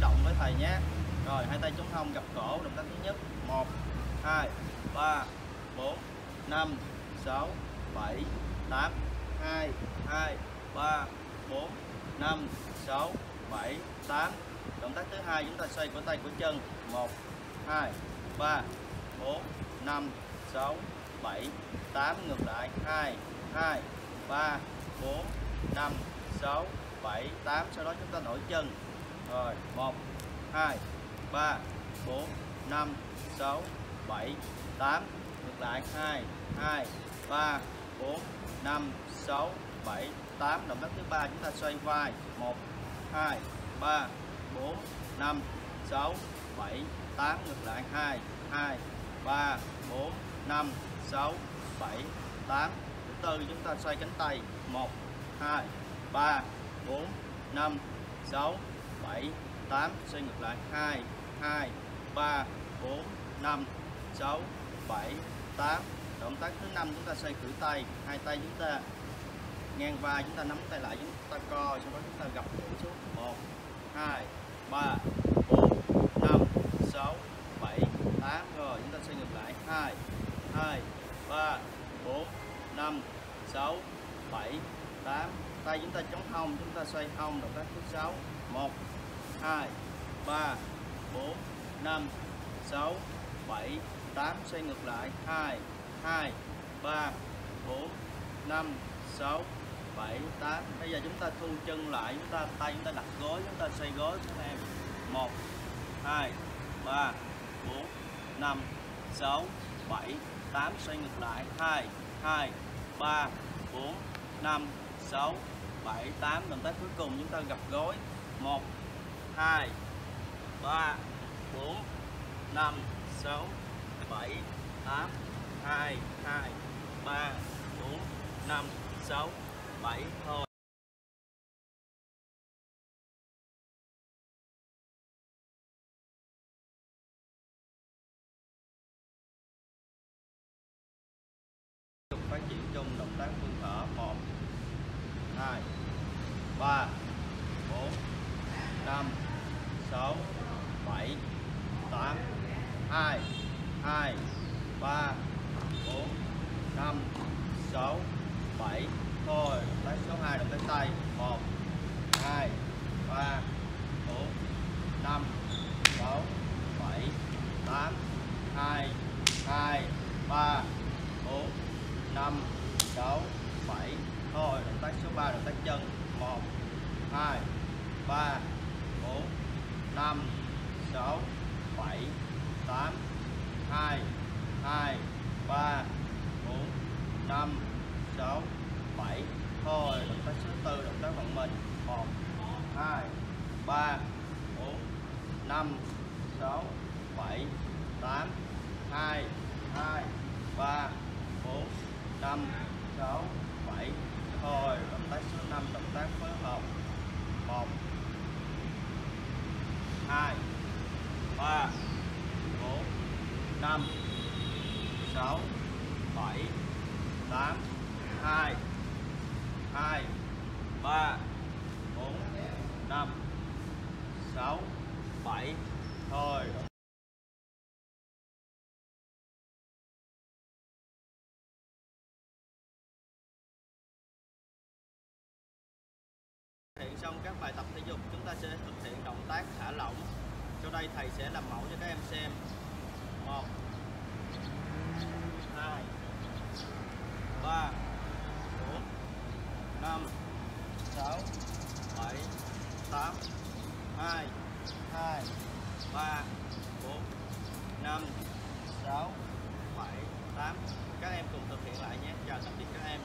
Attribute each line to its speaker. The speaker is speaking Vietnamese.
Speaker 1: động với thầy nhé. Rồi, hai tay chống hông, gặp cổ, động tác thứ nhất. Một, hai, ba, bốn, năm, sáu, bảy, tám. Hai hai, ba, bốn, năm, sáu, bảy, tám. Động tác thứ hai, chúng ta xoay cổ tay của chân. Một, hai, ba, bốn, năm, sáu, bảy, tám. Ngược lại. Hai hai, ba, bốn, năm, sáu, bảy, tám. Sau đó chúng ta nổi chân rồi, một, hai, ba, bốn, năm, sáu, bảy, tám. Ngược lại, hai hai, ba, bốn, năm, sáu, bảy, tám. Động tác thứ ba chúng ta xoay vai. Một, hai, ba, bốn, năm, sáu, bảy, tám. Ngược lại, hai hai, ba, bốn, năm, sáu, bảy, tám. Thứ tư chúng ta xoay cánh tay. Một, hai, ba, bốn, năm, sáu 7 8 xoay ngược lại. 2 2 3 4 5 6 7 8 động tác thứ năm chúng ta xoay cử tay. Hai tay chúng ta ngang vai, chúng ta nắm tay lại, chúng ta co, sau đó chúng ta gặp đuổi xuống. 1 2 3 0 chúng ta xoay 0 động tác thứ 6 1 2 3 4 5 6 7 8 xoay ngược lại. 2 2 3 4 5 6 7 8 bây giờ chúng ta thu chân lại. Chúng ta tay chúng ta đặt gối. Chúng ta xoay gối các em. 1 2 3 4 5 6 7 8 xoay ngược lại. 2 2 3 4 5 6 bảy, tám động tác cuối cùng chúng ta gập gối. Một, hai, ba, bốn, năm, sáu, bảy, tám, hai hai, ba, bốn, năm, sáu, bảy, thôi. 2 2 3 4 5 6 7 thôi, lấy số 2 động tới tay. 1 2 3 4 5 6 7 8 2 2 3 4 5 6 7 thôi động tác số 3 động tác chân. 1 2 3 4 5 6 7 tám, hai hai, ba, bốn, năm, sáu, bảy. Thôi, động tác số tư, động tác vận mình một, hai, ba, bốn, năm, sáu, bảy, tám. Hai hai, ba, bốn, năm, sáu, bảy. Thôi, động tác số năm, động tác phối hợp. Một, hai, ba 5 6 7 8 2 2 3 4 5 6 7 thôi. Hiện xong các bài tập thể dục, chúng ta sẽ thực hiện động tác thả lỏng. Sau đây thầy sẽ làm mẫu cho các em xem. Tám, hai hai ba bốn, năm, sáu, bảy, tám. Các em cùng thực hiện lại nhé. Chào tạm biệt các em.